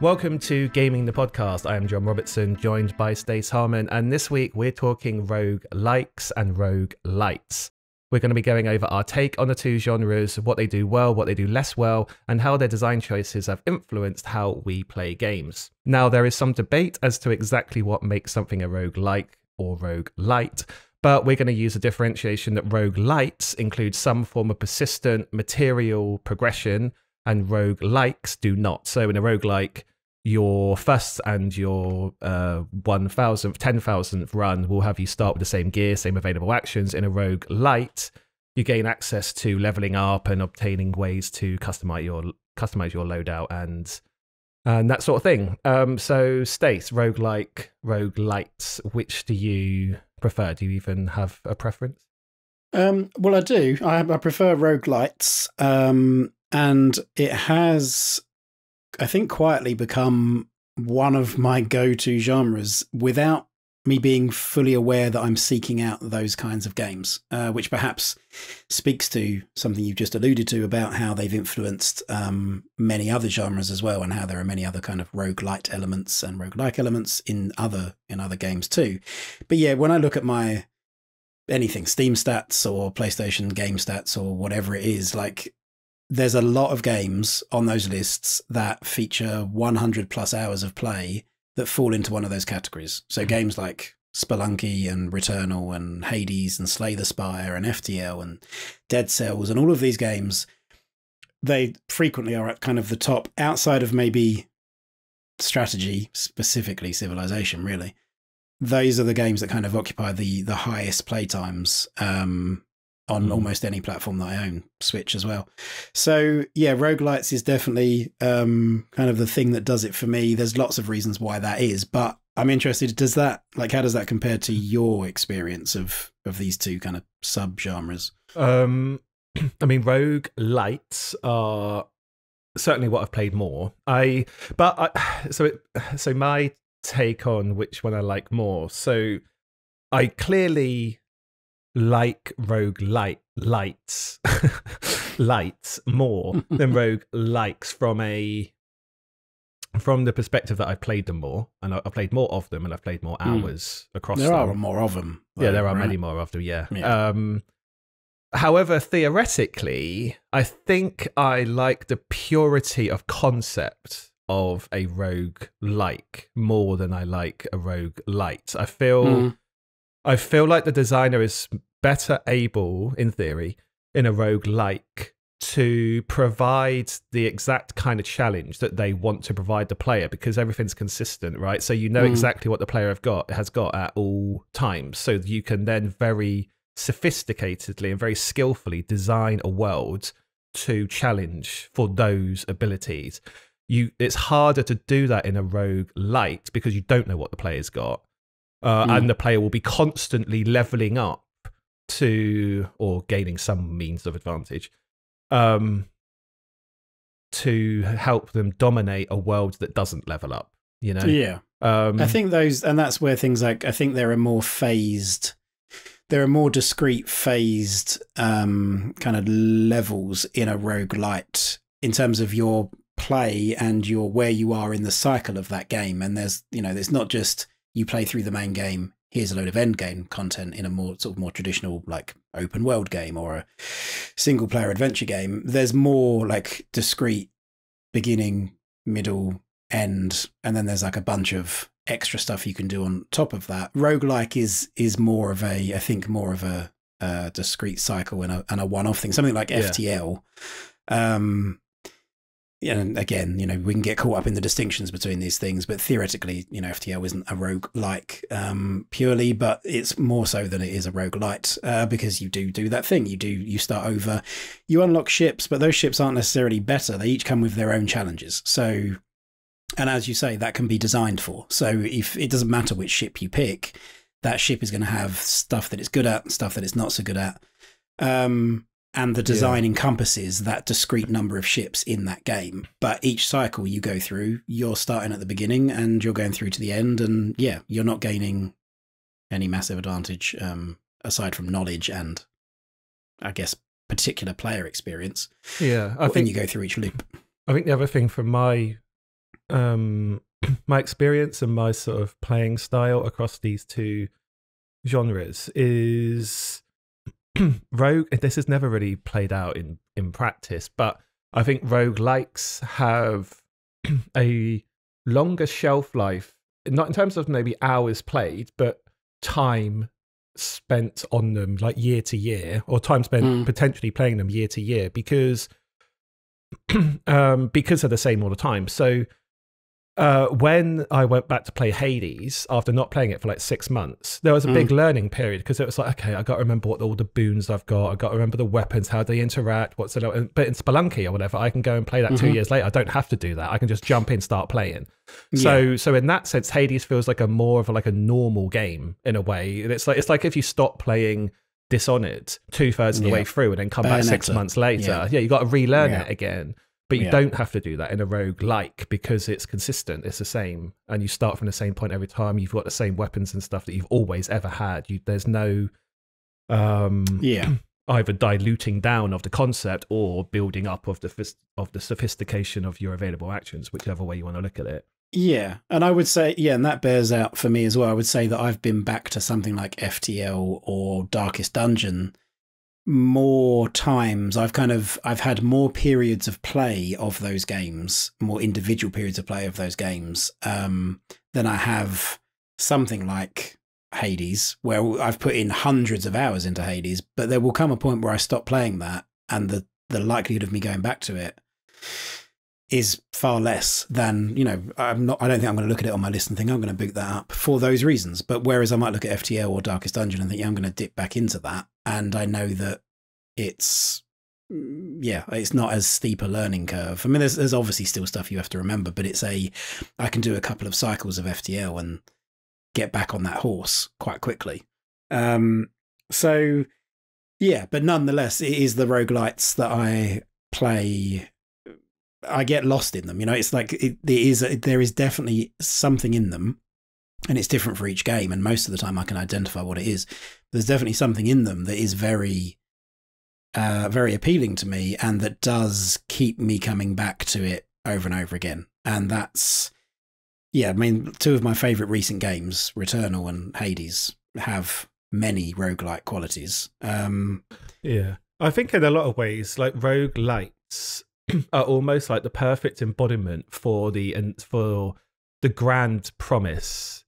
Welcome to Gaming the Podcast. I am John Robertson, joined by Stace Harman, and this week we're talking rogue likes and rogue lights. We're going to be going over our take on the two genres, what they do well, what they do less well, and how their design choices have influenced how we play games. Now, there is some debate as to exactly what makes something a rogue like or roguelite, but we're going to use a differentiation that roguelites include some form of persistent material progression and rogue likes do not. So in a rogue like, your first and your uh, 1000th, 10,000th run will have you start with the same gear, same available actions. In a roguelite, you gain access to leveling up and obtaining ways to customize your customize your loadout and and that sort of thing. Um, so, Stace, rogue like, roguelites, which do you prefer? Do you even have a preference? Um, well, I do. I, I prefer roguelites. Um, and it has I think, quietly become one of my go to genres without me being fully aware that I'm seeking out those kinds of games, uh, which perhaps speaks to something you've just alluded to about how they've influenced um, many other genres as well, and how there are many other kind of roguelite elements and roguelike elements in other in other games too. But yeah, when I look at my anything Steam stats or PlayStation game stats or whatever it is, like there's a lot of games on those lists that feature 100 plus hours of play that fall into one of those categories. So mm-hmm. games like Spelunky and Returnal and Hades and Slay the Spire and FTL and Dead Cells and all of these games, they frequently are at kind of the top outside of maybe strategy, specifically Civilization, really. Those are the games that kind of occupy the the highest play times um, on mm. almost any platform that I own, Switch as well. So yeah, roguelites is definitely um, kind of the thing that does it for me. There's lots of reasons why that is, but I'm interested. Does that like how does that compare to your experience of of these two kind of sub genres? Um, I mean, roguelites are certainly what I've played more. I but I so it, so my take on which one I like more. So I clearly like roguelite lights lights more than rogue likes from a from the perspective that I've played them more and I've played more of them and I've played more hmm. hours mm. across there them. are more of them though, yeah there are right? many more of them yeah, yeah. um however theoretically I think I like the purity of concept of a rogue like more than I like a roguelite I feel mm. I feel like the designer is better able, in theory, in a rogue like to provide the exact kind of challenge that they want to provide the player because everything's consistent, right? So you know mm. exactly what the player have got has got at all times. So you can then very sophisticatedly and very skillfully design a world to challenge for those abilities. You it's harder to do that in a roguelite because you don't know what the player's got uh, mm. and the player will be constantly leveling up to or gaining some means of advantage um, to help them dominate a world that doesn't level up. You know, yeah. Um, I think those, and that's where things like I think there are more phased. There are more discrete, phased um, kind of levels in a roguelite in terms of your play and your where you are in the cycle of that game. And there's, you know, there's not just you play through the main game. Here's a load of end game content in a more sort of more traditional like open world game or a single player adventure game. There's more like discrete beginning, middle, end, and then there's like a bunch of extra stuff you can do on top of that. Roguelike is is more of a I think more of a, a discrete cycle and a and a one off thing. Something like yeah. FTL. Um, and again, you know, we can get caught up in the distinctions between these things, but theoretically, you know, FTL isn't a rogue like um, purely, but it's more so than it is a roguelite uh, because you do do that thing. You do, you start over, you unlock ships, but those ships aren't necessarily better. They each come with their own challenges. So, and as you say, that can be designed for. So if it doesn't matter which ship you pick, that ship is going to have stuff that it's good at, and stuff that it's not so good at. Um, and the design yeah. encompasses that discrete number of ships in that game. But each cycle you go through, you're starting at the beginning and you're going through to the end, and yeah, you're not gaining any massive advantage um, aside from knowledge and, I guess, particular player experience. Yeah, I think you go through each loop. I think the other thing from my um, my experience and my sort of playing style across these two genres is rogue. This has never really played out in in practice, but I think rogue likes have a longer shelf life, not in terms of maybe hours played, but time spent on them like year to year or time spent mm. potentially playing them year to year because um because they're the same all the time so uh, when I went back to play Hades after not playing it for like six months, there was a mm. big learning period because it was like, okay, I got to remember what all the boons I've got. I got to remember the weapons, how they interact, what's it. But in Spelunky or whatever, I can go and play that mm-hmm. two years later. I don't have to do that. I can just jump in, start playing. So, yeah. so in that sense, Hades feels like a more of a, like a normal game in a way. It's like it's like if you stop playing Dishonored two thirds of the yeah. way through and then come Bayonetta. back six months later. Yeah, yeah you got to relearn it again. But you yeah. don't have to do that in a rogue like because it's consistent. It's the same, and you start from the same point every time. You've got the same weapons and stuff that you've always ever had. You, there's no, um, yeah, either diluting down of the concept or building up of the of the sophistication of your available actions, whichever way you want to look at it. Yeah, and I would say yeah, and that bears out for me as well. I would say that I've been back to something like FTL or Darkest Dungeon more times. I've kind of i've had more periods of play of those games more individual periods of play of those games um, than i have something like hades where i've put in hundreds of hours into hades but there will come a point where i stop playing that and the the likelihood of me going back to it is far less than you know i'm not i don't think i'm going to look at it on my list and think i'm going to boot that up for those reasons. But whereas i might look at ftl or darkest dungeon and think yeah, i'm going to dip back into that and i know that it's yeah it's not as steep a learning curve i mean there's, there's obviously still stuff you have to remember but it's a i can do a couple of cycles of ftl and get back on that horse quite quickly um so yeah but nonetheless it is the roguelites that i play I get lost in them. You know, it's like it, there is there is definitely something in them, and it's different for each game. And most of the time, I can identify what it is. There's definitely something in them that is very, uh, very appealing to me, and that does keep me coming back to it over and over again. And that's, yeah, I mean, two of my favorite recent games, Returnal and Hades, have many roguelike qualities. Um, yeah, I think in a lot of ways, like roguelites are almost like the perfect embodiment for the and for the grand promise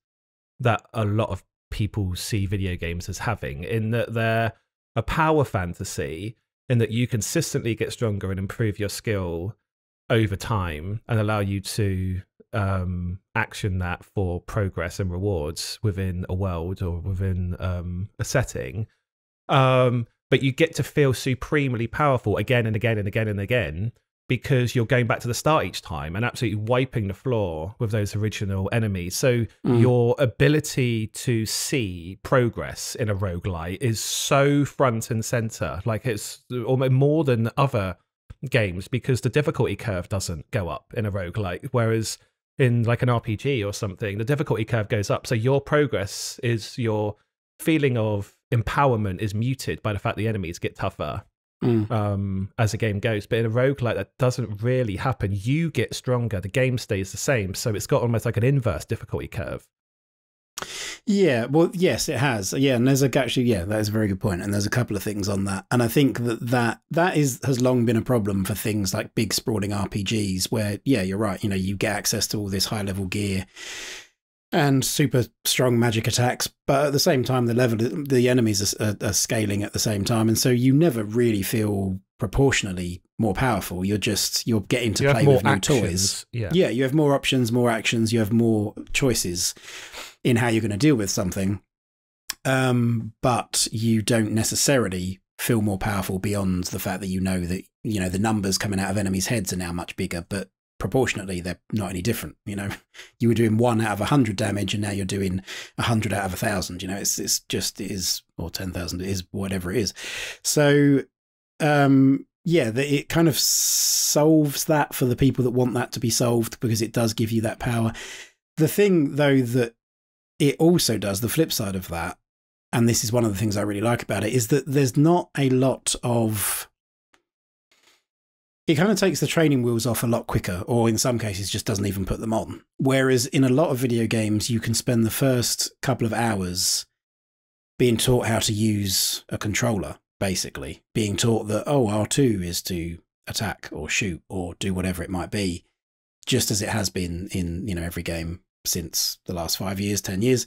that a lot of people see video games as having in that they're a power fantasy in that you consistently get stronger and improve your skill over time and allow you to um, action that for progress and rewards within a world or within um, a setting. Um, but you get to feel supremely powerful again and again and again and again because you're going back to the start each time and absolutely wiping the floor with those original enemies. So mm. your ability to see progress in a roguelite is so front and center. Like it's almost more than other games because the difficulty curve doesn't go up in a roguelite. Whereas in like an RPG or something, the difficulty curve goes up. So your progress is your feeling of empowerment is muted by the fact the enemies get tougher mm. um, as the game goes. But in a roguelike, that doesn't really happen. You get stronger, the game stays the same. So it's got almost like an inverse difficulty curve. Yeah, well, yes, it has. Yeah, and there's a actually, yeah, that is a very good point, and there's a couple of things on that, and I think that that that is has long been a problem for things like big sprawling RPGs, where yeah, you're right. You know, you get access to all this high level gear, and super strong magic attacks, but at the same time, the level the enemies are, are, scaling at the same time, and so you never really feel proportionally more powerful. You're just you're getting to you play with new actions. toys. Yeah, yeah, you have more options, more actions. You have more choices in how you're going to deal with something, um, but you don't necessarily feel more powerful beyond the fact that you know that you know the numbers coming out of enemies' heads are now much bigger, but proportionately they're not any different you know. You were doing one out of a hundred damage and now you're doing a hundred out of a thousand you know. It's it's just it is or 10,000 it is whatever it is. So um yeah the, it kind of solves that for the people that want that to be solved because it does give you that power. The thing though that it also does the flip side of that and this is one of the things I really like about it is that there's not a lot of it kind of takes the training wheels off a lot quicker, or in some cases, just doesn't even put them on. Whereas in a lot of video games, you can spend the first couple of hours being taught how to use a controller, basically, being taught that, oh, R2 is to attack or shoot or do whatever it might be, just as it has been in, you know, every game since the last five years, 10 years.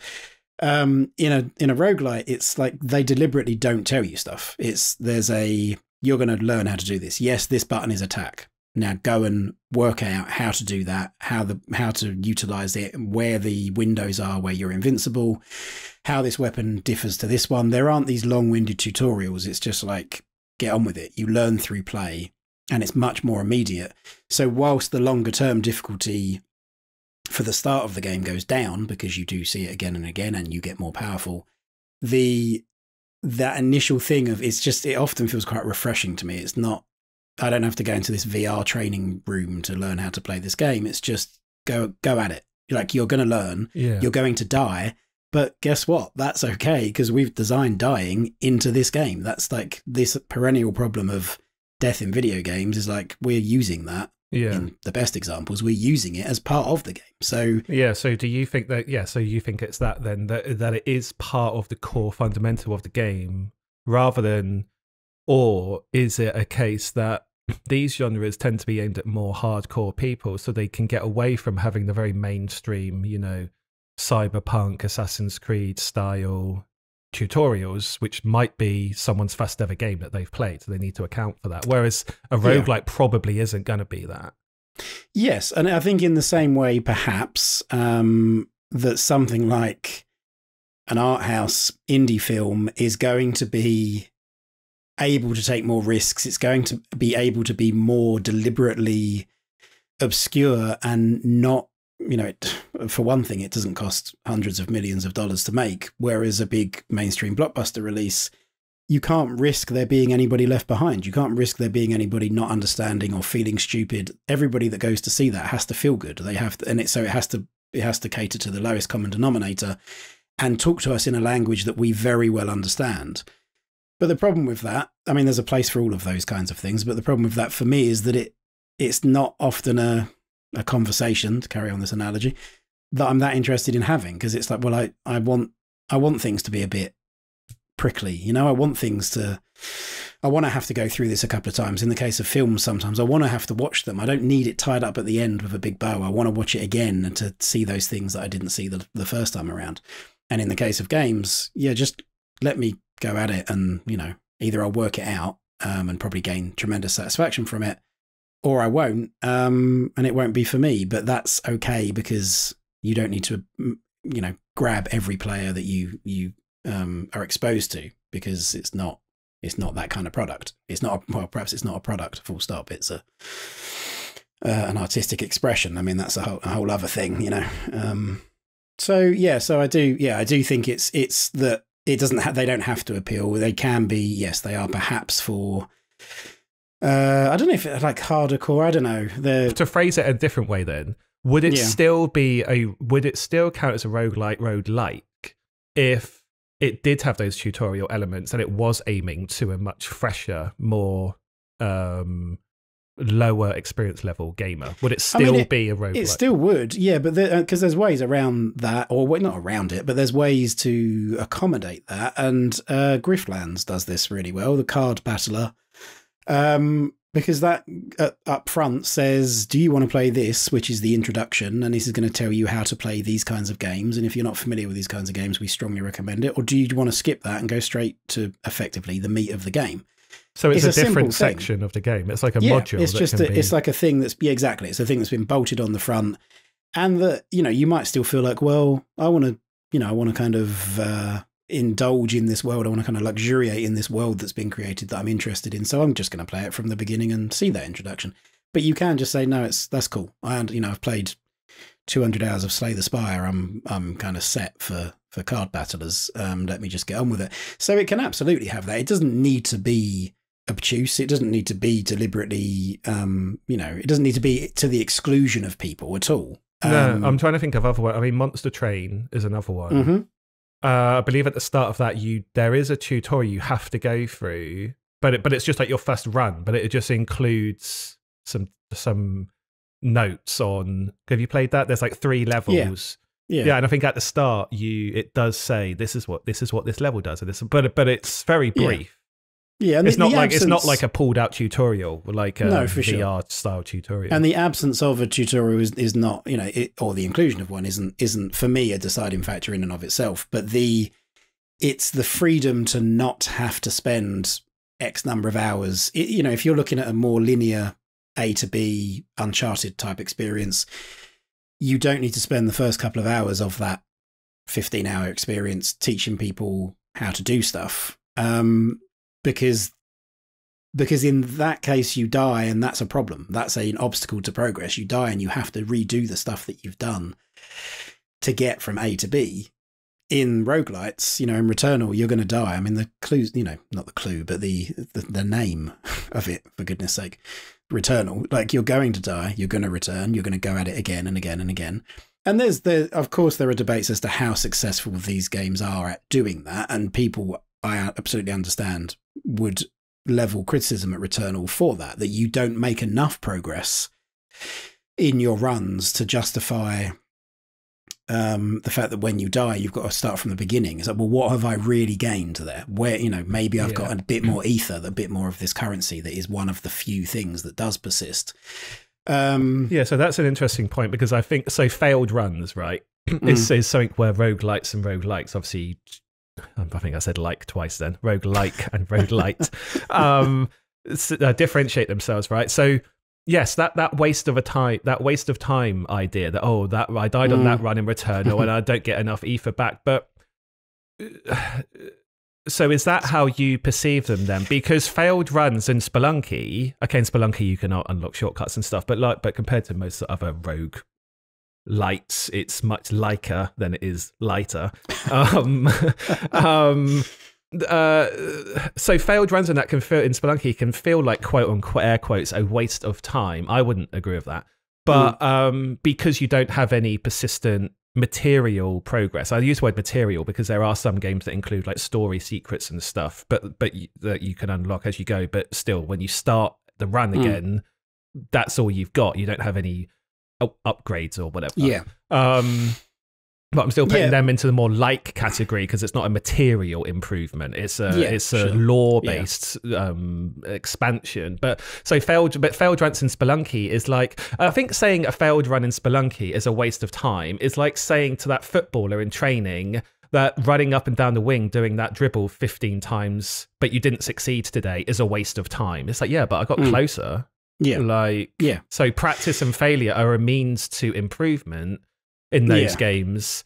Um, in a in a roguelite, it's like they deliberately don't tell you stuff. It's there's a you're going to learn how to do this. Yes, this button is attack. Now go and work out how to do that, how the how to utilize it, where the windows are where you're invincible, how this weapon differs to this one. There aren't these long-winded tutorials. It's just like get on with it. You learn through play and it's much more immediate. So whilst the longer term difficulty for the start of the game goes down because you do see it again and again and you get more powerful, the that initial thing of it's just it often feels quite refreshing to me. It's not I don't have to go into this VR training room to learn how to play this game. It's just go go at it. Like you're going to learn. Yeah. You're going to die, but guess what? That's okay because we've designed dying into this game. That's like this perennial problem of death in video games is like we're using that yeah. in the best examples, we're using it as part of the game. So yeah. So do you think that? Yeah. So you think it's that then that that it is part of the core fundamental of the game rather than, or is it a case that these genres tend to be aimed at more hardcore people, so they can get away from having the very mainstream, you know, cyberpunk, Assassin's Creed style tutorials, which might be someone's first ever game that they've played. So they need to account for that. Whereas a roguelike yeah. probably isn't going to be that. Yes. And I think in the same way, perhaps, um, that something like an art house indie film is going to be able to take more risks. It's going to be able to be more deliberately obscure and not you know, it, for one thing, it doesn't cost hundreds of millions of dollars to make, whereas a big mainstream blockbuster release, you can't risk there being anybody left behind. You can't risk there being anybody not understanding or feeling stupid. Everybody that goes to see that has to feel good. They have, to, and it so it has to it has to cater to the lowest common denominator and talk to us in a language that we very well understand. But the problem with that, I mean, there's a place for all of those kinds of things. But the problem with that for me is that it it's not often a a conversation to carry on this analogy that I'm that interested in having because it's like, well, I, I want I want things to be a bit prickly, you know. I want things to I want to have to go through this a couple of times. In the case of films, sometimes I want to have to watch them. I don't need it tied up at the end with a big bow. I want to watch it again and to see those things that I didn't see the, the first time around. And in the case of games, yeah, just let me go at it and, you know, either I'll work it out um, and probably gain tremendous satisfaction from it, or I won't, um, and it won't be for me. But that's okay because you don't need to, you know, grab every player that you you um, are exposed to because it's not it's not that kind of product. It's not a, well, perhaps it's not a product. Full stop. It's a uh, an artistic expression. I mean, that's a whole, a whole other thing, you know. Um, so yeah, so I do, yeah, I do think it's it's that it doesn't have they don't have to appeal. They can be, yes, they are perhaps for uh, I don't know if it's like hardcore. I don't know. The to phrase it a different way, then would it yeah. still be a would it still count as a roguelike road like if it did have those tutorial elements and it was aiming to a much fresher, more um lower experience level gamer would it still I mean, it, be a road it still would yeah but because there, uh, there's ways around that or well, not around it but there's ways to accommodate that and uh griftlands does this really well the card battler um, because that uh, up front says, "Do you want to play this?" Which is the introduction, and this is going to tell you how to play these kinds of games. And if you're not familiar with these kinds of games, we strongly recommend it. Or do you want to skip that and go straight to effectively the meat of the game? So it's, it's a, a, different section of the game. It's like a yeah, module. It's just a, be... it's like a thing that's yeah, exactly. It's a thing that's been bolted on the front, and that you know you might still feel like, well, I want to, you know, I want to kind of uh, indulge in this world. I want to kind of luxuriate in this world that's been created that I'm interested in. So I'm just going to play it from the beginning and see that introduction. But you can just say, no, it's that's cool. And you know, I've played 200 hours of Slay the Spire. I'm I'm kind of set for for card battlers. Um, let me just get on with it. So it can absolutely have that. It doesn't need to be obtuse. It doesn't need to be deliberately. Um, you know, it doesn't need to be to the exclusion of people at all. Um, no, I'm trying to think of other. I mean, Monster Train is another one. Mm-hmm. Uh, I believe at the start of that, you there is a tutorial you have to go through, but it, but it's just like your first run. But it just includes some some notes on. Have you played that? There's like three levels. Yeah. Yeah, and I think at the start you it does say this is what this is what this level does, and this, but but it's very Yeah. brief. Yeah, and it's the- not the like it's not like a pulled out tutorial, like a No, for sure. VR style tutorial. and the absence of a tutorial is, is not you know it, or the inclusion of one isn't isn't for me a deciding factor in and of itself but the it's the freedom to not have to spend x number of hours it, you know if you're looking at a more linear a to b uncharted type experience you don't need to spend the first couple of hours of that 15 hour experience teaching people how to do stuff um, because because in that case you die and that's a problem. That's an obstacle to progress. You die and you have to redo the stuff that you've done to get from a to b. In roguelites you know in returnal you're going to die. I mean the clues you know not the clue but the, the the name of it for goodness sake. Returnal like you're going to die you're going to return you're going to go at it again and again and again. And there's there of course there are debates as to how successful these games are at doing that and people i absolutely understand would level criticism at Returnal for that, that you don't make enough progress in your runs to justify um, the fact that when you die, you've got to start from the beginning. It's like, well, what have I really gained there? Where, you know, maybe I've got a bit more ether, a bit more of this currency that is one of the few things that does persist. Um, yeah, so that's an interesting point because I think so. Failed runs, right, Mm. is, is something where roguelites and roguelikes obviously. I think I said like twice then. Rogue like and roguelite um, uh, differentiate themselves, right? So yes, that that waste of a time, that waste of time idea that oh that I died on Mm. that run in Returnal and I don't get enough ether back, but. So is that how you perceive them then? Because failed runs in Spelunky, okay, in Spelunky you cannot unlock shortcuts and stuff, but like, but compared to most other rogue lights, it's much liker than it is lighter. Um, um, uh, so failed runs in that can feel in Spelunky can feel like quote unquote air quotes a waste of time. I wouldn't agree with that, but um, because you don't have any persistent material progress. I use the word material because there are some games that include like story secrets and stuff, but but you, that you can unlock as you go. But still, when you start the run Mm. again, that's all you've got. You don't have any upgrades or whatever. yeah. Um, but I'm still putting Yeah. them into the more like category because it's not a material improvement. It's a Yeah, it's a sure. lore based um, expansion. But so failed, but failed runs in Spelunky is like I think saying a failed run in Spelunky is a waste of time. Is like saying to that footballer in training that running up and down the wing doing that dribble 15 times, but you didn't succeed today is a waste of time. It's like yeah, but I got Mm. closer. Yeah. Like Yeah. so practice and failure are a means to improvement in those Yeah. games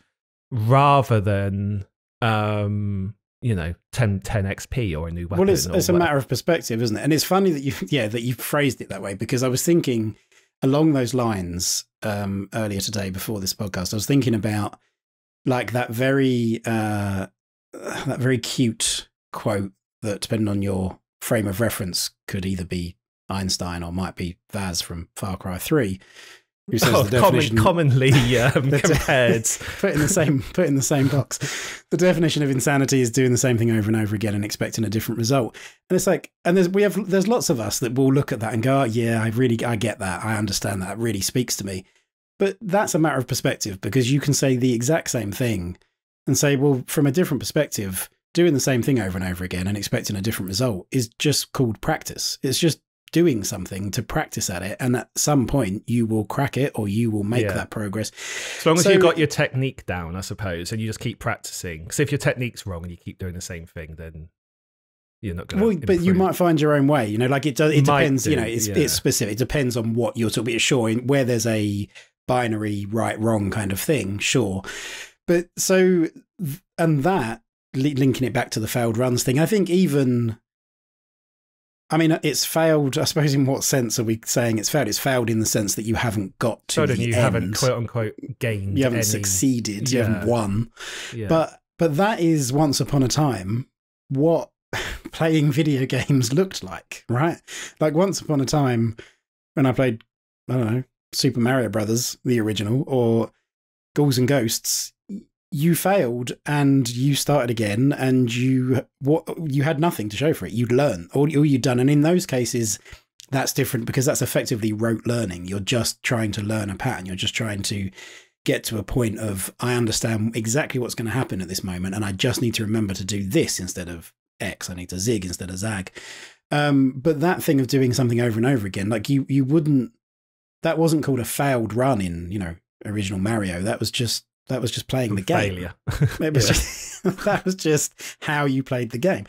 rather than um you know 10 10 xp or a new weapon Well, it's it's a matter of perspective, isn't it? And it's funny that you yeah that you phrased it that way because I was thinking along those lines um, earlier today before this podcast. I was thinking about like that very uh, that very cute quote that, depending on your frame of reference, could either be Einstein or might be Vaas from Far Cry Three, who says Oh, the common, definition commonly um, compared put in the same put in the same box. The definition of insanity is doing the same thing over and over again and expecting a different result. And it's like, and there's we have there's lots of us that will look at that and go, oh, yeah, I really I get that, I understand that, it really speaks to me. But that's a matter of perspective because you can say the exact same thing and say, well, from a different perspective, doing the same thing over and over again and expecting a different result is just called practice. It's just doing something to practice at it, and at some point you will crack it or you will make Yeah. that progress. as long as So- you got your technique down i suppose and you just keep practicing because if your technique's wrong and you keep doing the same thing then you're not going to Well, but you might find your own way. You know, like it does. It Might depends. you know, it's yeah. it's specific. It depends on what you're talking about. Sure, in- where there's a binary right wrong kind of thing. Sure, but so and that linking it back to the failed runs thing. I think even. I mean, it's failed. I suppose in what sense are we saying it's failed? It's failed in the sense that you haven't got to so the you end. haven't quote unquote gained you haven't any, succeeded. You haven't won. yeah. But but that is once upon a time what playing video games looked like, right? Like once upon a time when I played I don't know, Super Mario Brothers, the original, or Ghouls and Ghosts, you failed and you started again and you what you had nothing to show for it. You'd learn all, all you'd done. And in those cases, that's different because that's effectively rote learning. You're just trying to learn a pattern. You're just trying to get to a point of I understand exactly what's going to happen at this moment, and I just need to remember to do this instead of X. I need to zig instead of zag. Um, but that thing of doing something over and over again, like you, you wouldn't. That wasn't called a failed run in you know original Mario. That was just that was just playing the game. Failure. It was just, that was just how you played the game,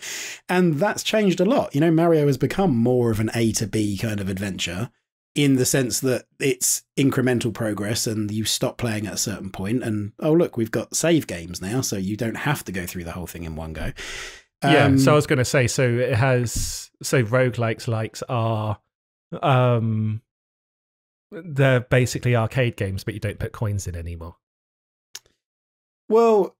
and that's changed a lot. You know, Mario has become more of an A to B kind of adventure in the sense that it's incremental progress and you stop playing at a certain point and oh look we've got save games now so you don't have to go through the whole thing in one go yeah Um, so i was going to say so it has so roguelikes likes are um they're basically arcade games but you don't put coins in anymore well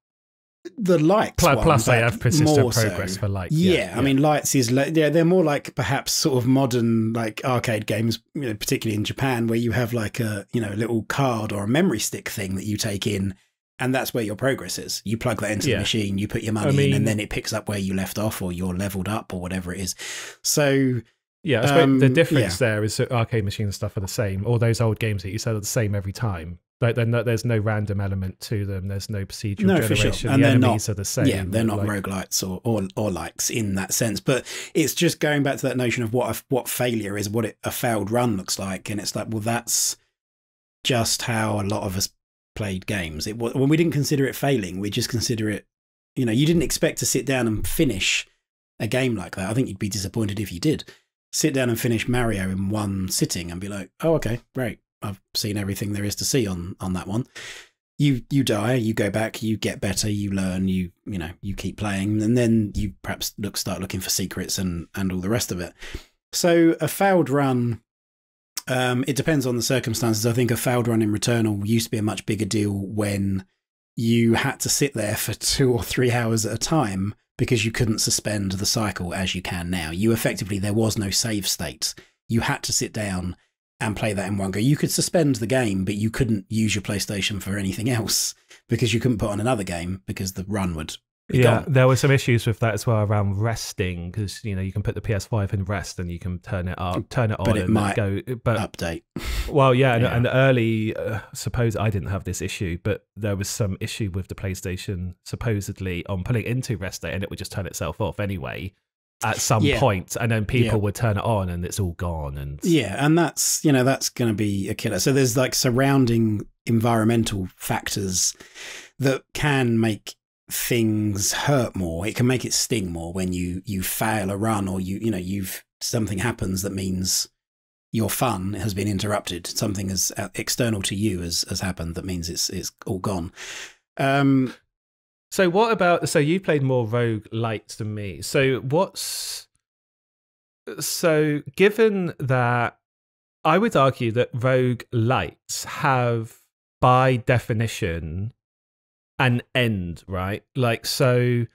the lights plus, plus they have persistent more so. progress for like yeah, I mean, lights is like yeah, they're more like perhaps sort of modern like arcade games, you know, particularly in Japan, where you have like a you know a little card or a memory stick thing that you take in, and that's where your progress is. You plug that into Yeah. the machine, you put your money I in, and then it picks up where you left off, or you're leveled up, or whatever it is. So Yeah, I suppose the Um, difference there is that arcade machine and stuff are the same. All those old games that you said are the same every time. Like not, there's no random element to them. There's no procedural No, for sure. generation. And the they're not- enemies are the same. yeah, they're not like, roguelites or, or or likes in that sense. But it's just going back to that notion of what a, what failure is, what it, a failed run looks like, and it's like, well, that's just how a lot of us played games. It when we didn't consider it failing, we just consider it. You know, you didn't expect to sit down and finish a game like that. I think you'd be disappointed if you did sit down and finish Mario in one sitting and be like, oh, okay, great. I've seen everything there is to see on on that one. You you die you go back you get better you learn you you know you keep playing and then you perhaps look start looking for secrets and and all the rest of it. So a failed run um it depends on the circumstances. I think a failed run in returnal used to be a much bigger deal when you had to sit there for two or three hours at a time because you couldn't suspend the cycle as you can now. You effectively there was no save state. You had to sit down and play that in one go. You could suspend the game, but you couldn't use your PlayStation for anything else because you couldn't put on another game because the run would be Yeah, gone. there were some issues with that as well around resting because you know you can put the PS5 in rest and you can turn it up, turn it on, But it and might go. But Update. well, yeah, and, Yeah. and early, uh, suppose I didn't have this issue, but there was some issue with the PlayStation supposedly on putting it into rest state, and it would just turn itself off anyway at some Yeah. point, and then people Yeah. would turn it on, and it's all gone. And Yeah, and that's you know that's going to be a killer. So there's like surrounding environmental factors that can make things hurt more. It can make it sting more when you you fail a run or you you know you've something happens that means your fun has been interrupted. Something as uh, external to you has has happened that means it's it's all gone. Um, So what about so you played more rogue lights than me. So what's so given that I would argue that rogue lights have by definition an end, right? Like so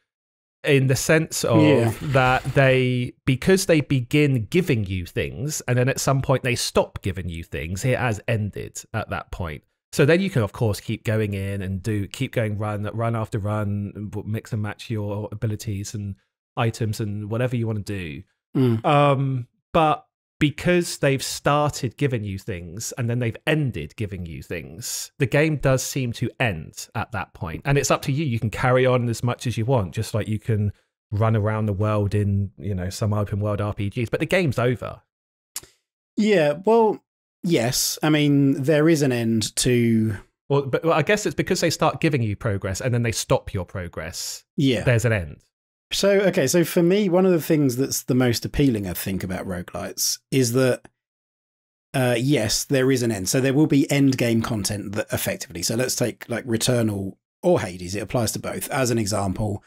in the sense of Yeah. that they because they begin giving you things and then at some point they stop giving you things, it has ended at that point. So then you can, of course, keep going in and do keep going run run after run, mix and match your abilities and items and whatever you want to do. mm, Um, but because they've started giving you things and then they've ended giving you things, the game does seem to end at that point. And it's up to you. You can carry on as much as you want, just like you can run around the world in, you know, some open world RPGs. But the game's over. yeah, well, yes. I mean, there is an end to Well, but well, I guess it's because they start giving you progress and then they stop your progress. yeah. There's an end. So, okay, so for me, one of the things that's the most appealing, I think, about roguelites is that, uh, yes, there is an end. So there will be end game content that effectively. So let's take like Returnal or Hades, it applies to both. As an example,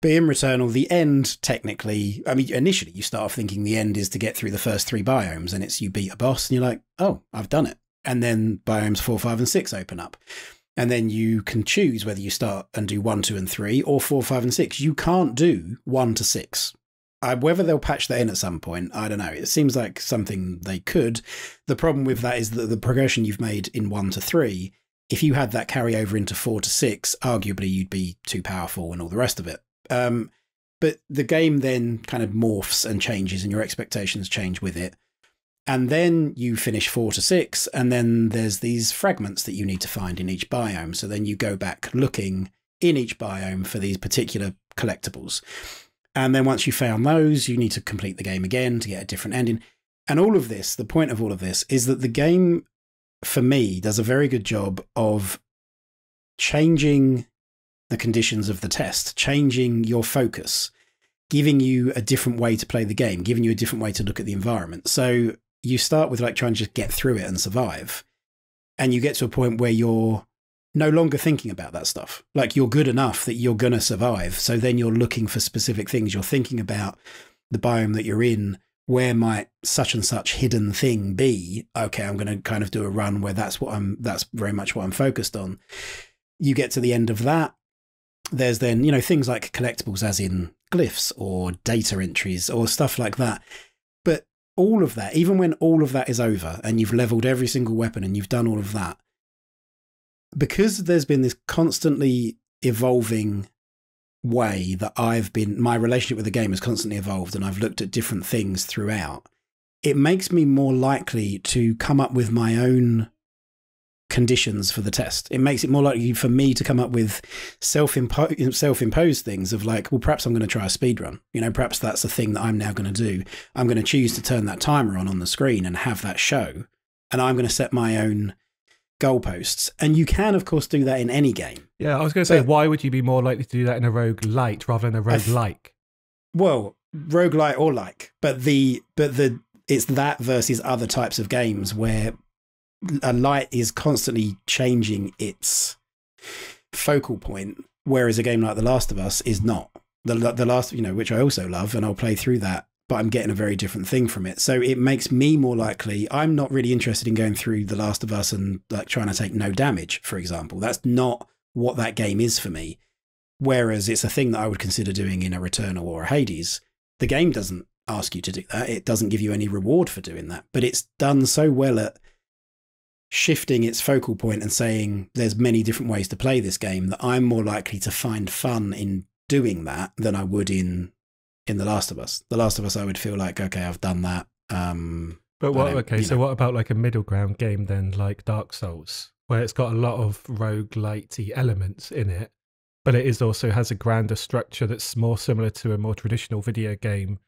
but in Returnal, the end technically, I mean, initially you start off thinking the end is to get through the first three biomes and it's you beat a boss and you're like, oh, I've done it. And then biomes four, five, and six open up and then you can choose whether you start and do one, two, and three, or four, five, and six. You can't do one to six. Uh, whether they'll patch that in at some point, I don't know. It seems like something they could. The problem with that is that the progression you've made in one to three, if you had that carry over into four to six, arguably you'd be too powerful and all the rest of it. Um, but the game then kind of morphs and changes, and your expectations change with it. And then you finish four to six, and then there's these fragments that you need to find in each biome. So then you go back looking in each biome for these particular collectibles. And then once you found those, you need to complete the game again to get a different ending. And all of this, the point of all of this is that the game, for me, does a very good job of changing the conditions of the test, changing your focus, giving you a different way to play the game, giving you a different way to look at the environment. So you start with like trying to just get through it and survive. And you get to a point where you're no longer thinking about that stuff. Like you're good enough that you're going to survive. So then you're looking for specific things. You're thinking about the biome that you're in. Where might such and such hidden thing be? Okay, I'm going to kind of do a run where that's what I'm, that's very much what I'm focused on. You get to the end of that. There's then, you know, things like collectibles, as in glyphs or data entries or stuff like that. But all of that, even when all of that is over and you've leveled every single weapon and you've done all of that, because there's been this constantly evolving way that I've been, my relationship with the game has constantly evolved and I've looked at different things throughout, it makes me more likely to come up with my own conditions for the test. It makes it more likely for me to come up with self-imposed, self-imposed things of like, well, perhaps I'm going to try a speed run. You know, perhaps that's the thing that I'm now going to do. I'm going to choose to turn that timer on on the screen and have that show. And I'm going to set my own goalposts. And you can, of course, do that in any game. Yeah, I was going to say, but, why would you be more likely to do that in a roguelite rather than a rogue like? Well, roguelite or like, but the but the it's that versus other types of games where a light is constantly changing its focal point, whereas a game like The Last of Us is not. The the last, you know, which I also love, and I'll play through that but I'm getting a very different thing from it. So it makes me more likely. I'm not really interested in going through The Last of Us and like trying to take no damage, for example. That's not what that game is for me. Whereas it's a thing that I would consider doing in a Returnal or a Hades. The game doesn't ask you to do that. It doesn't give you any reward for doing that. But it's done so well at shifting its focal point and saying there's many different ways to play this game that I'm more likely to find fun in doing that than I would in in The Last of Us. The Last of Us, I would feel like, okay, I've done that. Um, but what? Okay, so know. what about like a middle ground game then, like Dark Souls, where it's got a lot of rogue lighty elements in it, but it is also has a grander structure that's more similar to a more traditional video game,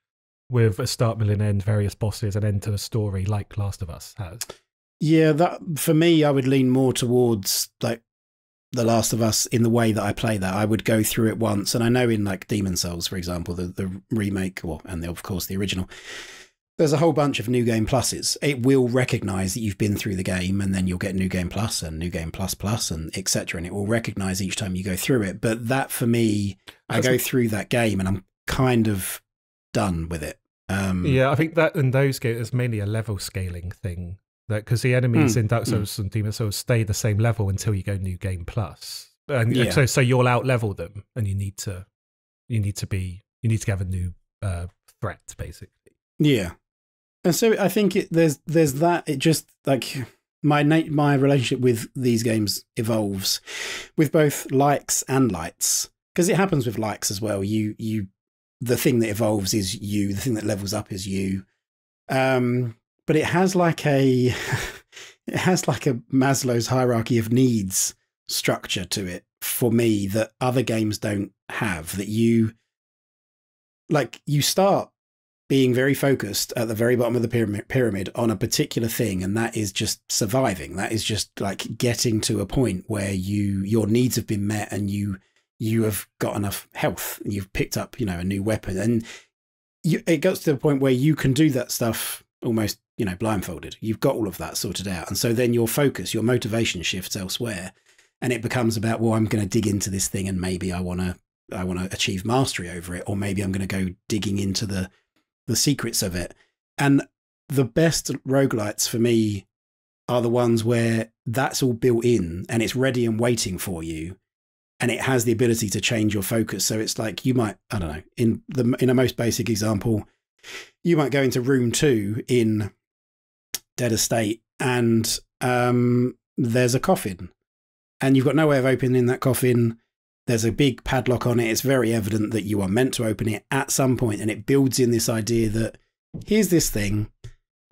with a start, middle, and end, various bosses, and end to the story, like Last of Us has. Yeah, that for me, I would lean more towards like the Last of Us in the way that I play that. I would go through it once, and I know in like Demon Souls, for example, the the remake, well, and the, of course the original. There's a whole bunch of new game pluses. It will recognize that you've been through the game, and then you'll get new game plus and new game plus plus and etc. And it will recognize each time you go through it. But that for me, I go through that game, and I'm kind of done with it. Um, yeah, I think that in those games is mainly a level scaling thing that because the enemies mm. in Dark hmm. Souls mm. and Demon Souls stay the same level until you go New Game Plus, and yeah. so so you'll out level them, and you need to you need to be you need to have a new uh, threat basically. Yeah, and so I think it, there's there's that. It just like my my relationship with these games evolves with both likes and lights because it happens with likes as well. You you the thing that evolves is you. The thing that levels up is you. Um, but it has like a it has like a Maslow's hierarchy of needs structure to it for me that other games don't have that you like you start being very focused at the very bottom of the pyramid, pyramid on a particular thing and that is just surviving. That is just like getting to a point where you your needs have been met and you you have got enough health. You've picked up you know a new weapon. And you, it gets to the point where you can do that stuff almost you know, blindfolded. You've got all of that sorted out. And so then your focus, your motivation shifts elsewhere. And it becomes about, well, I'm going to dig into this thing and maybe I want to I want to achieve mastery over it, or maybe I'm going to go digging into the the secrets of it. And the best roguelites for me are the ones where that's all built in and it's ready and waiting for you and it has the ability to change your focus so it's like you might i don't know in the in a most basic example you might go into room 2 in dead estate, and um, there's a coffin, and you've got no way of opening that coffin. There's a big padlock on it. It's very evident that you are meant to open it at some point, and it builds in this idea that here's this thing.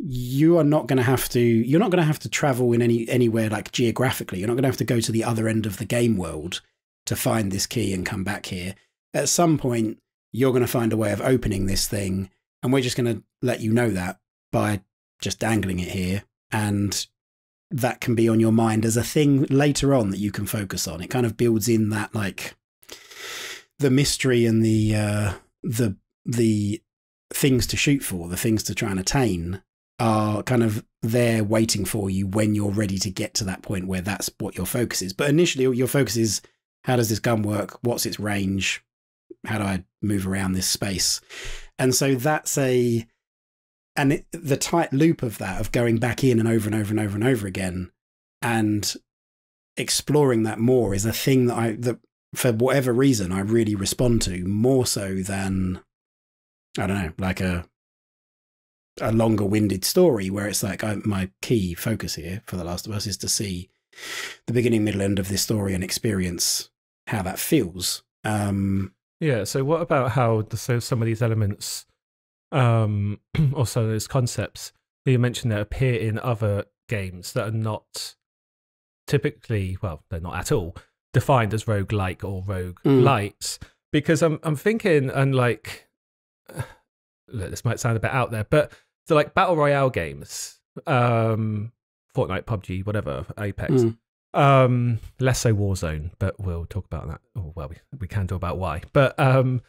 you are not going to have to you're not going to have to travel in any anywhere like geographically you're not going to have to go to the other end of the game world to find this key and come back here at some point you're going to find a way of opening this thing and we're just going to let you know that by just dangling it here and that can be on your mind as a thing later on that you can focus on it kind of builds in that like the mystery and the uh the the things to shoot for the things to try and attain are kind of there waiting for you when you're ready to get to that point where that's what your focus is. But initially, your focus is how does this gun work? What's its range? How do I move around this space? And so that's a, and it, the tight loop of that, of going back in and over and over and over and over again and exploring that more is a thing that I, that for whatever reason, I really respond to more so than, I don't know, like a, a longer winded story where it's like I, my key focus here for The Last of Us is to see the beginning, middle, end of this story and experience how that feels. Um, yeah. So, what about how the, so some of these elements, um, also those concepts that you mentioned that appear in other games that are not typically, well, they're not at all defined as rogue like or roguelites? Mm. Because I'm I'm thinking and like look, this might sound a bit out there, but so like battle royale games, um, Fortnite, PUBG, whatever, Apex. Mm. Um, less so Warzone, but we'll talk about that. Oh, well, we, we can talk about why. But um,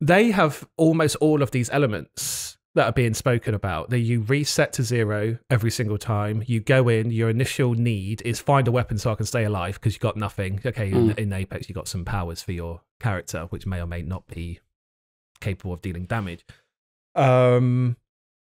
they have almost all of these elements that are being spoken about. That you reset to zero every single time. You go in. Your initial need is find a weapon so I can stay alive because you got nothing. Okay, mm. in, in Apex you got some powers for your character, which may or may not be capable of dealing damage. Um,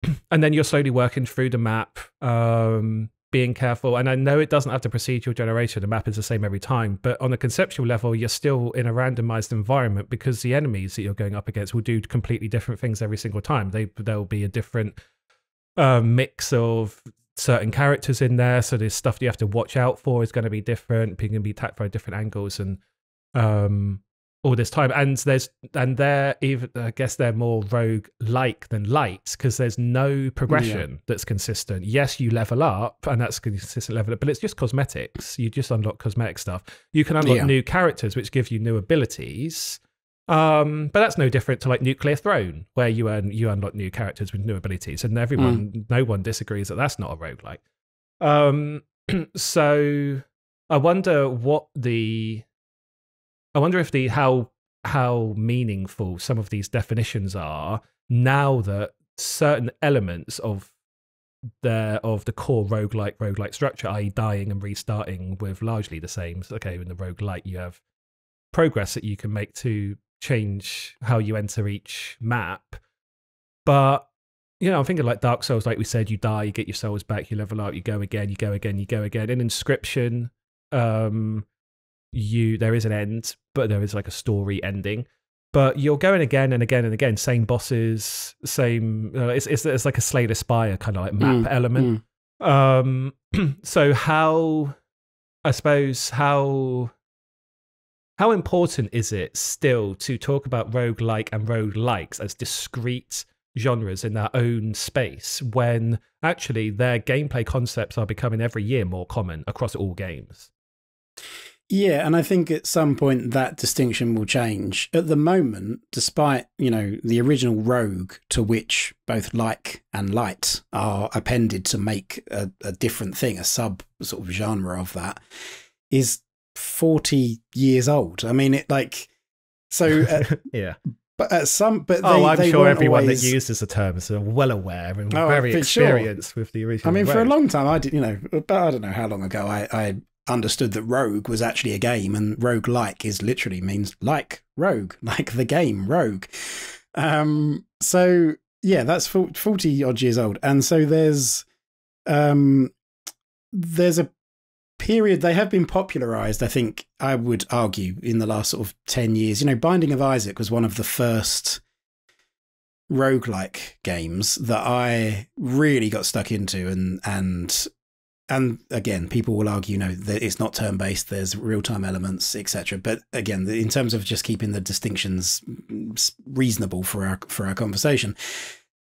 and then you're slowly working through the map, um, being careful. And I know it doesn't have the procedural generation; the map is the same every time. But on a conceptual level, you're still in a randomized environment because the enemies that you're going up against will do completely different things every single time. They there'll be a different uh, mix of certain characters in there, so there's stuff you have to watch out for is going to be different. People can be attacked from different angles, and um, all this time and there's and they're even i guess they're more rogue like than light because there's no progression yeah. that's consistent yes you level up and that's consistent level up but it's just cosmetics you just unlock cosmetic stuff you can unlock yeah. new characters which give you new abilities um, but that's no different to like nuclear throne where you earn you unlock new characters with new abilities and everyone mm. no one disagrees that that's not a rogue like um so i wonder what the I wonder if the how how meaningful some of these definitions are now that certain elements of the of the core roguelike roguelike structure, i.e. dying and restarting with largely the same. Okay, in the roguelike you have progress that you can make to change how you enter each map. But you know, I'm thinking like Dark Souls, like we said, you die, you get your souls back, you level up, you go again, you go again, you go again. In Inscryption, um, you there is an end, but there is like a story ending. But you're going again and again and again, same bosses, same. Uh, it's, it's it's like a Slay the Spire kind of like map mm, element. Mm. Um, so how, I suppose how how important is it still to talk about rogue like and rogue likes as discrete genres in their own space when actually their gameplay concepts are becoming every year more common across all games? Yeah, and I think at some point that distinction will change. At the moment, despite, you know, the original rogue to which both like and light are appended to make a, a different thing, a sub sort of genre of that, is 40 years old. I mean, it like, so. Uh, yeah. But at some, but they, oh, I'm sure everyone always... that uses the term is well aware and oh, very experienced sure. with the original. I mean, for a long time, I did, you know, but I don't know how long ago I, I understood that Rogue was actually a game, and Rogue like is literally means like Rogue, like the game Rogue. Um, so yeah, that's forty odd years old, and so there's um, there's a period they have been popularized. I think I would argue in the last sort of ten years. You know, Binding of Isaac was one of the first roguelike games that I really got stuck into and and and again, people will argue, you know, that it's not turn based. There's real time elements, etc. But again, in terms of just keeping the distinctions reasonable for our for our conversation,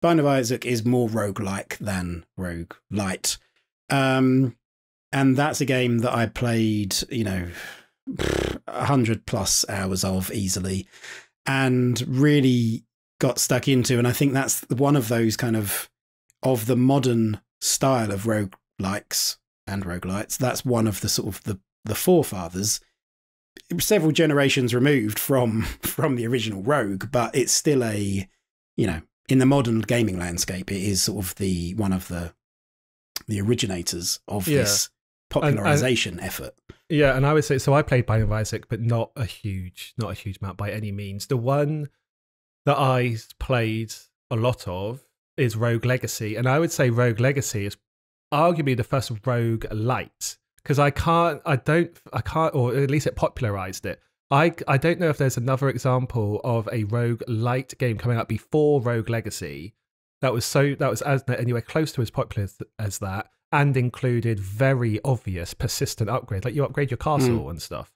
Bind of Isaac is more roguelike than rogue light. Um, and that's a game that I played, you know, 100 plus hours of easily and really got stuck into. And I think that's one of those kind of, of the modern style of rogue likes and roguelites. That's one of the sort of the, the forefathers several generations removed from from the original rogue but it's still a you know in the modern gaming landscape it is sort of the one of the the originators of yeah. this popularization and, and, effort yeah and i would say so i played binding of isaac but not a huge not a huge amount by any means the one that i played a lot of is rogue legacy and i would say rogue legacy is arguably the first roguelite because I can't, I don't, I can't, or at least it popularized it. I, I don't know if there's another example of a Roguelite game coming out before Rogue Legacy that was so that was as anywhere close to as popular as, as that, and included very obvious persistent upgrades, like you upgrade your castle mm. and stuff.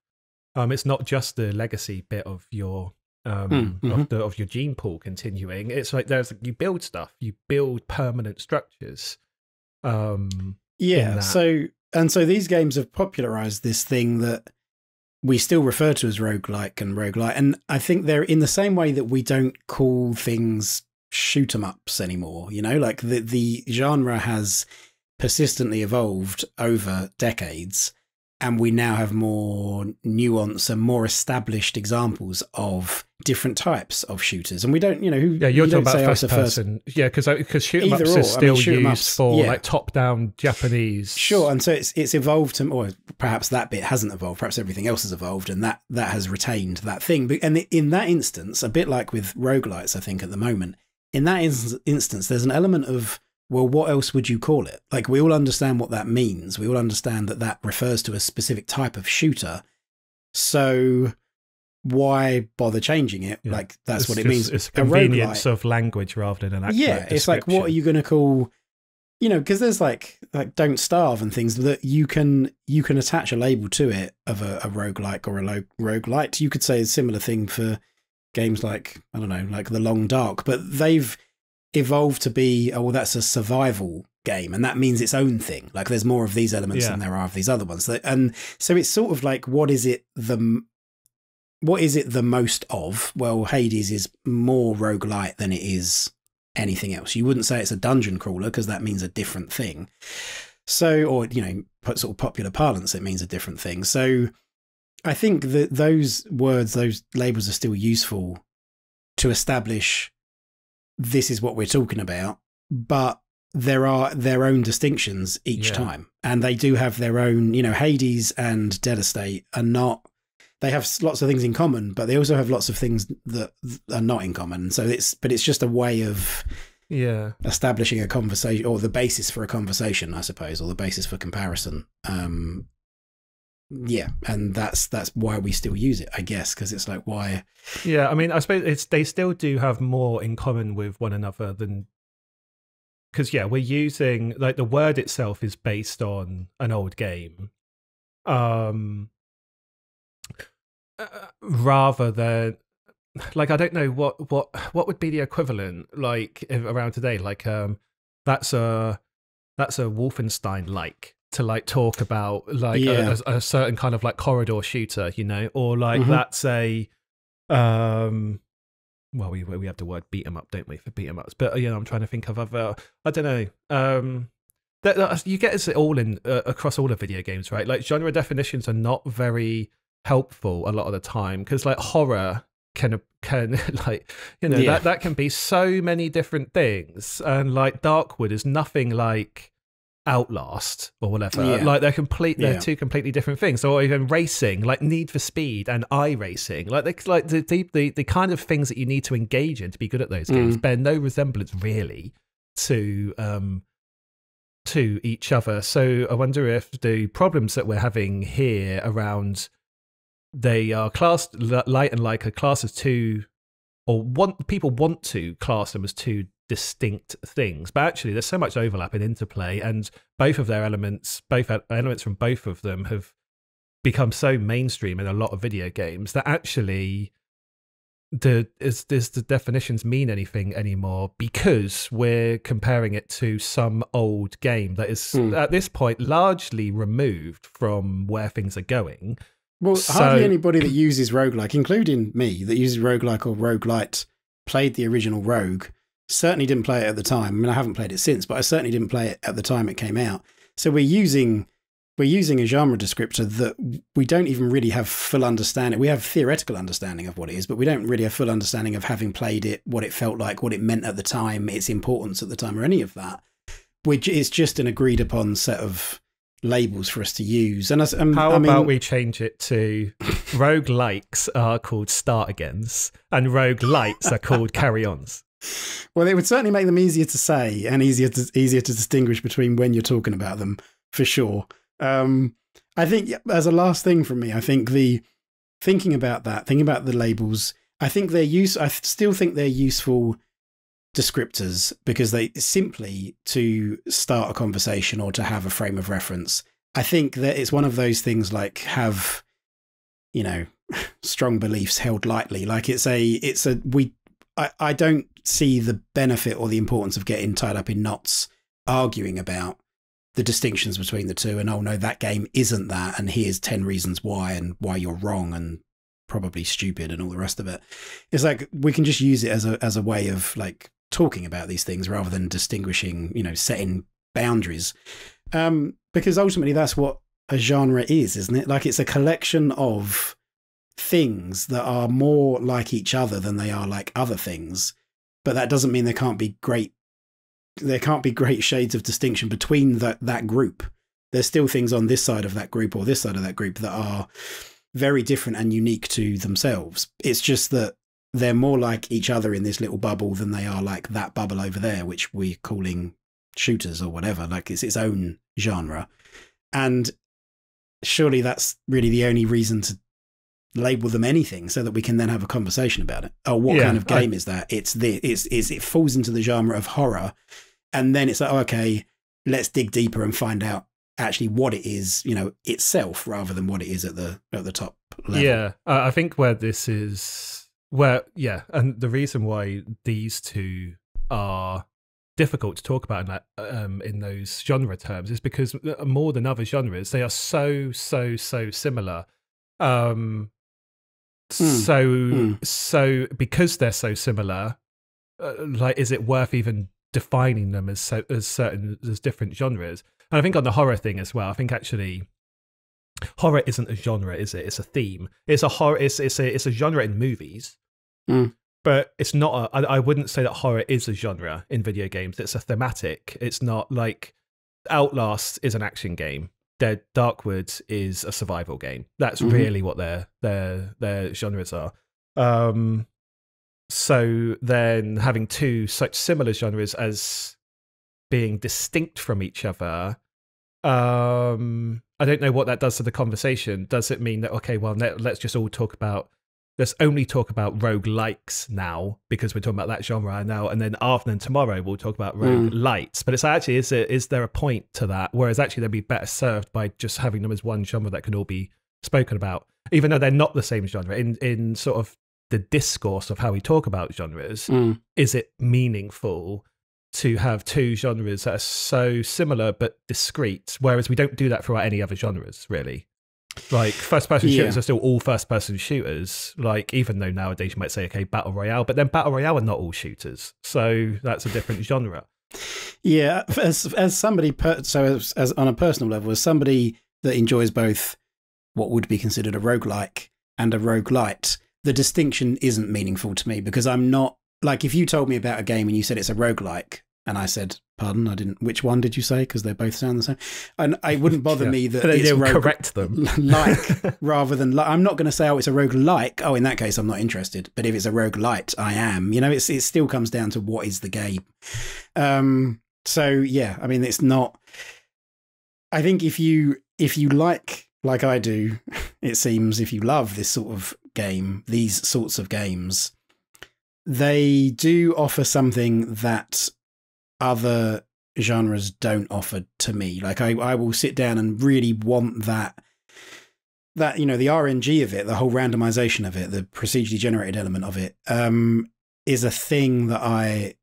Um, it's not just the legacy bit of your um mm, mm-hmm. of the of your gene pool continuing. It's like there's you build stuff, you build permanent structures. Um, yeah. So and so these games have popularized this thing that we still refer to as roguelike and roguelite. And I think they're in the same way that we don't call things shoot 'em ups anymore. You know, like the the genre has persistently evolved over decades and we now have more nuance and more established examples of different types of shooters. And we don't, you know, who, yeah, you're talking about oh, first person, first... yeah, because because shoot 'em ups is still I mean, used for yeah. like top down Japanese. Sure, and so it's it's evolved to, or perhaps that bit hasn't evolved. Perhaps everything else has evolved, and that that has retained that thing. But and in that instance, a bit like with roguelites, I think at the moment, in that instance, there's an element of well, what else would you call it? Like, we all understand what that means. We all understand that that refers to a specific type of shooter. So, why bother changing it? Yeah. Like, that's it's what it just, means. It's a convenience of language rather than an Yeah, it's like, what are you going to call? You know, because there's like like don't starve and things that you can you can attach a label to it of a, a roguelike or a rogue roguelite. You could say a similar thing for games like I don't know, like The Long Dark, but they've evolved to be oh well that's a survival game and that means its own thing. Like there's more of these elements yeah. than there are of these other ones. And so it's sort of like what is it the what is it the most of? Well hades is more roguelite than it is anything else. You wouldn't say it's a dungeon crawler because that means a different thing. So or you know sort of popular parlance it means a different thing. So i think that those words those labels are still useful to establish this is what we're talking about, but there are their own distinctions each yeah. time, and they do have their own. You know, Hades and Dead Estate are not. They have lots of things in common, but they also have lots of things that are not in common. So it's, but it's just a way of, yeah, establishing a conversation or the basis for a conversation, I suppose, or the basis for comparison. Um, yeah and that's that's why we still use it i guess because it's like why yeah i mean i suppose it's they still do have more in common with one another than because yeah we're using like the word itself is based on an old game. Um uh, rather than like i don't know what what what would be the equivalent like around today like um that's a that's a wolfenstein like to like talk about like yeah. a, a, certain kind of like corridor shooter, you know, or like mm-hmm. that's a um well we we have the word beat 'em up don't we for beat 'em ups but you know i'm trying to think of other i don't know um that, that you get it all in uh, across all the video games right like genre definitions are not very helpful a lot of the time because like horror can can like you know yeah. that that can be so many different things and like darkwood is nothing like Outlast or whatever. Yeah. Like they're complete. They're yeah. two completely different things. Or even racing, like Need for Speed and iRacing. Like they, like the, the the kind of things that you need to engage in to be good at those games mm. bear no resemblance really to um to each other. So I wonder if the problems that we're having here around they are classed light and like a class as two or want people want to class them as two distinct things. But actually, there's so much overlap and interplay, and both of their elements, both elements from both of them, have become so mainstream in a lot of video games that actually the is does the definitions mean anything anymore because we're comparing it to some old game that is Hmm. at this point largely removed from where things are going. Well, So- hardly anybody that uses roguelike, including me, that uses roguelike or roguelite, played the original Rogue. Certainly didn't play it at the time. I mean, I haven't played it since, but I certainly didn't play it at the time it came out. So we're using we're using a genre descriptor that we don't even really have full understanding. We have theoretical understanding of what it is, but we don't really have full understanding of having played it, what it felt like, what it meant at the time, its importance at the time, or any of that. Which is just an agreed upon set of labels for us to use. And as, um, How I mean, about we change it to rogue likes are called start agains and roguelites are called carry ons. Well, it would certainly make them easier to say and easier to easier to distinguish between when you're talking about them, for sure. Um, I think as a last thing from me, I think the thinking about that, thinking about the labels, I think they're use. I still think they're useful descriptors because they simply to start a conversation or to have a frame of reference. I think that it's one of those things like have, you know, strong beliefs held lightly. Like it's a, it's a we. I, I don't see the benefit or the importance of getting tied up in knots arguing about the distinctions between the two and oh no that game isn't that and here's 10 reasons why and why you're wrong and probably stupid and all the rest of it. It's like we can just use it as a as a way of like talking about these things rather than distinguishing you know setting boundaries. Um because ultimately that's what a genre is isn't it? Like it's a collection of things that are more like each other than they are like other things. But that doesn't mean there can't be great there can't be great shades of distinction between that that group. There's still things on this side of that group or this side of that group that are very different and unique to themselves. It's just that they're more like each other in this little bubble than they are like that bubble over there which we're calling shooters or whatever. Like it's its own genre. And surely that's really the only reason to label them anything so that we can then have a conversation about it. Oh, what Yeah, kind of I- game is that? It's the it's, it's it falls into the genre of horror, and then it's like oh, okay, let's dig deeper and find out actually what it is, you know, itself rather than what it is at the at the top level. Yeah, uh, I think where this is where yeah, and the reason why these two are difficult to talk about in that um, in those genre terms is because uh, more than other genres, they are so so so similar. Um, so Mm. so because they're so similar, uh, like is it worth even defining them as so, as certain as different genres? And I think on the horror thing as well. I think actually horror isn't a genre, is it? It's a theme. It's a horror. It's it's a it's a genre in movies, Mm. but it's not. A, I, I wouldn't say that horror is a genre in video games. It's a thematic. It's not like Outlast is an action game. Dead Darkwood is a survival game. That's Mhm. really what their their their genres are. Um, so then having two such similar genres as being distinct from each other um i don't know what that does to the conversation does it mean that okay well let's just all talk about let's only talk about rogue likes now because we're talking about that genre now and then after and tomorrow we'll talk about roguelites but it's actually is it is there a point to that whereas actually they'd be better served by just having them as one genre that can all be spoken about even though they're not the same genre? In in sort of the discourse of how we talk about genres Mm. is it meaningful to have two genres that are so similar but discrete whereas we don't do that throughout any other genres really like first person Yeah. shooters are still all first person shooters. Like even though nowadays you might say okay battle royale but then battle royale are not all shooters. So that's a different genre. Yeah, as as somebody per, so as, as on a personal level, as somebody that enjoys both what would be considered a roguelike and a roguelite, the distinction isn't meaningful to me because I'm not like if you told me about a game and you said it's a roguelike and I said, pardon, I didn't which one did you say? Because they both sound the same. And it wouldn't bother Yeah. me that then it's rogue, correct them like rather than like I'm not going to say oh it's a rogue like." Oh in that case I'm not interested. But if it's a roguelite, I am. You know, it's it still comes down to what is the game. Um so yeah, I mean it's not I think if you if you like like I do, it seems if you love this sort of game, these sorts of games, they do offer something that other genres don't offer to me. Like I, I will sit down and really want that that you know the RNG of it, the whole randomization of it, the procedurally generated element of it, um, is a thing that I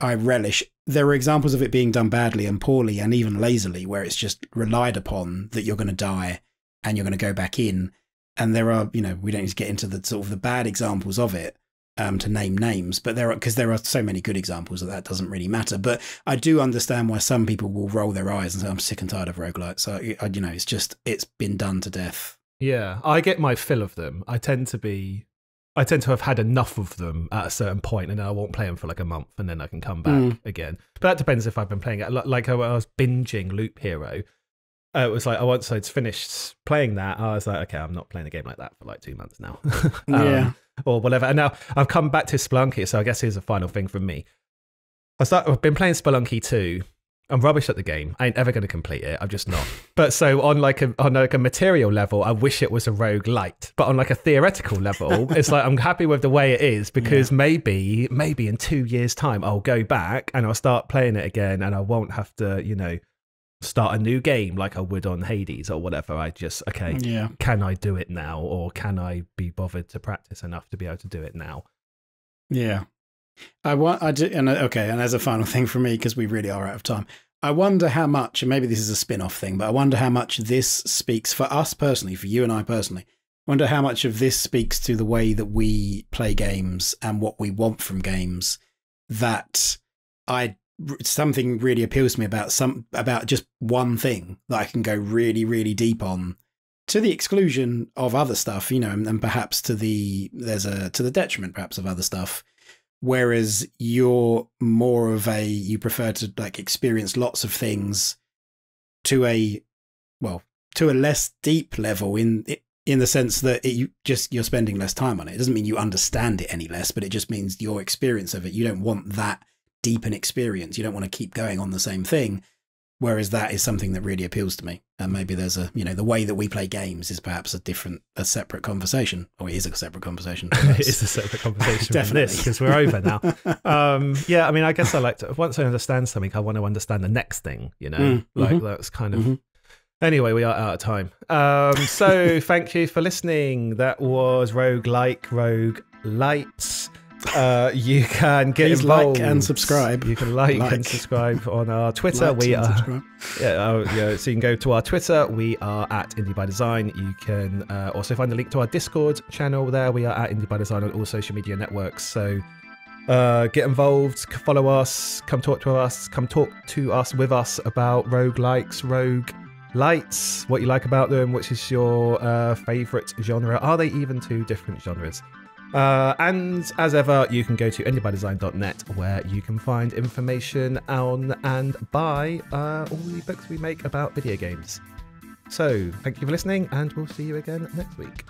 I relish. There are examples of it being done badly and poorly and even lazily, where it's just relied upon that you're going to die and you're going to go back in. And there are, you know, we don't need to get into the sort of the bad examples of it um, to name names, but there are because there are so many good examples that that doesn't really matter. But I do understand why some people will roll their eyes and say, "I'm sick and tired of roguelites." So I, you know, it's just it's been done to death. Yeah, I get my fill of them. I tend to be I tend to have had enough of them at a certain point, and then I won't play them for like a month, and then I can come back mm. again. But that depends if I've been playing it. Like I was binging Loop Hero. Uh, it was like I once I'd finished playing that, I was like, okay, I'm not playing a game like that for like two months now. um, yeah, or whatever. And now I've come back to Spelunky, so I guess here's a final thing from me. I start, I've been playing Spelunky 2 I'm rubbish at the game. I ain't ever going to complete it. I'm just not. But so on like a on like a material level, I wish it was a roguelite. But on like a theoretical level, it's like I'm happy with the way it is because yeah. maybe maybe in two years' time I'll go back and I'll start playing it again and I won't have to you know start a new game like I would on Hades or whatever. I just okay, yeah. Can I do it now, or can I be bothered to practice enough to be able to do it now? Yeah, I want, I do, and uh, okay, and as a final thing for me, because we really are out of time, I wonder how much, and maybe this is a spin off thing, but I wonder how much this speaks for us personally, for you and I personally. I wonder how much of this speaks to the way that we play games and what we want from games. That I something really appeals to me about some about just one thing that I can go really really deep on to the exclusion of other stuff, you know, and, and perhaps to the there's a to the detriment perhaps of other stuff whereas you're more of a you prefer to like experience lots of things to a well to a less deep level in in the sense that it, you just you're spending less time on it. It doesn't mean you understand it any less, but it just means your experience of it. You don't want that deep an experience. You don't want to keep going on the same thing. Whereas that is something that really appeals to me. And maybe there's a, you know, the way that we play games is perhaps a different, a separate conversation. Or it is a separate conversation. it is a separate conversation. Definitely. Because we're over now. um, yeah, I mean, I guess I like to, once I understand something, I want to understand the next thing, you know? Mm, like mm-hmm. that's kind of. Mm-hmm. Anyway, we are out of time. Um, so thank you for listening. That was Rogue Like, Rogue Lights. Uh, you can get Please involved like and subscribe. You can like, like. and subscribe on our Twitter. we are yeah, uh, yeah. So you can go to our Twitter. We are at Indie by Design. You can uh, also find the link to our Discord channel there. We are at Indie by Design on all social media networks. So uh, get involved, follow us, come talk to us, come talk to us with us about rogue likes, rogue lights, what you like about them, which is your uh, favorite genre. Are they even two different genres? Uh, and as ever, you can go to indiebydesign.net where you can find information on and buy uh, all the books we make about video games. So, thank you for listening, and we'll see you again next week.